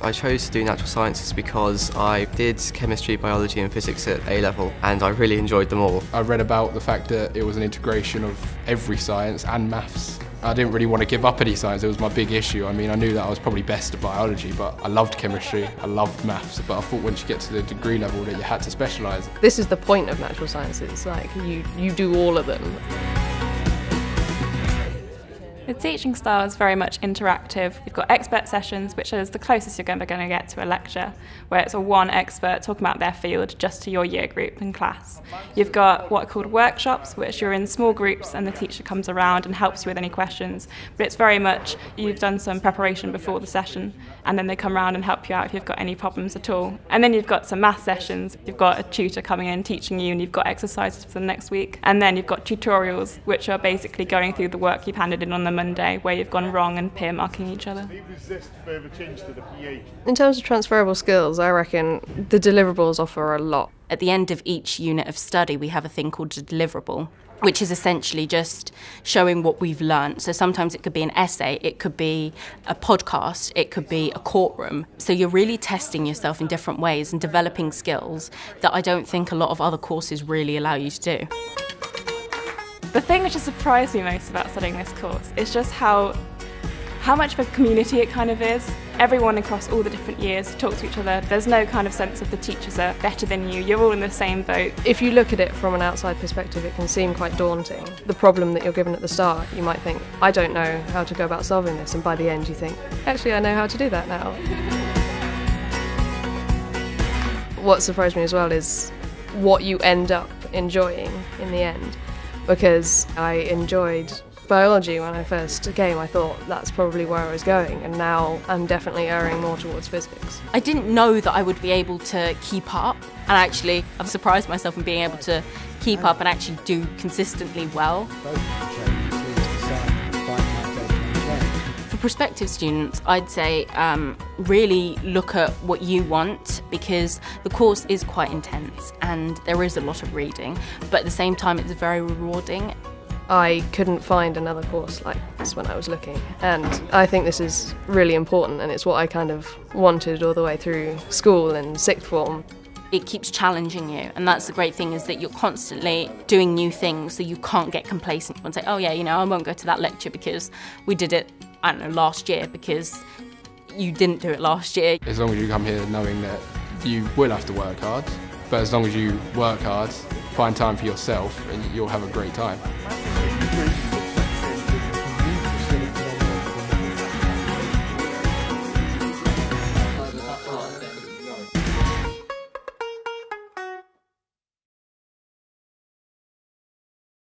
I chose to do natural sciences because I did chemistry, biology and physics at A level and I really enjoyed them all. I read about the fact that it was an integration of every science and maths. I didn't really want to give up any science, it was my big issue. I mean, I knew that I was probably best at biology, but I loved chemistry, I loved maths, but I thought once you get to the degree level that you had to specialise. This is the point of natural sciences, like you, you do all of them. The teaching style is very much interactive. You've got expert sessions, which is the closest you're ever going to get to a lecture, where it's a one expert talking about their field just to your year group and class. You've got what are called workshops, which you're in small groups and the teacher comes around and helps you with any questions. But it's very much you've done some preparation before the session, and then they come around and help you out if you've got any problems at all. And then you've got some math sessions. You've got a tutor coming in teaching you, and you've got exercises for the next week. And then you've got tutorials, which are basically going through the work you've handed in on the Monday where you've gone wrong and peer marking each other. In terms of transferable skills, I reckon the deliverables offer a lot. At the end of each unit of study, we have a thing called a deliverable, which is essentially just showing what we've learned. So sometimes it could be an essay, it could be a podcast, it could be a courtroom. So you're really testing yourself in different ways and developing skills that I don't think a lot of other courses really allow you to do. The thing which has surprised me most about studying this course is just how how much of a community it kind of is. Everyone across all the different years talk to each other. There's no kind of sense of the teachers are better than you. You're all in the same boat. If you look at it from an outside perspective, it can seem quite daunting. The problem that you're given at the start, you might think, I don't know how to go about solving this, and by the end, you think, actually, I know how to do that now. What surprised me as well is what you end up enjoying in the end because I enjoyed biology when I first came. I thought that's probably where I was going, and now I'm definitely erring more towards physics. I didn't know that I would be able to keep up, and actually, I've surprised myself in being able to keep up and actually do consistently well. Prospective students, I'd say um, really look at what you want because the course is quite intense and there is a lot of reading, but at the same time, it's very rewarding. I couldn't find another course like this when I was looking, and I think this is really important, and it's what I kind of wanted all the way through school and sixth form it keeps challenging you. And that's the great thing is that you're constantly doing new things so you can't get complacent and say oh yeah you know i won't go to that lecture because we did it i don't know last year because you didn't do it last year. As long as you come here knowing that you will have to work hard but as long as you work hard find time for yourself and you'll have a great time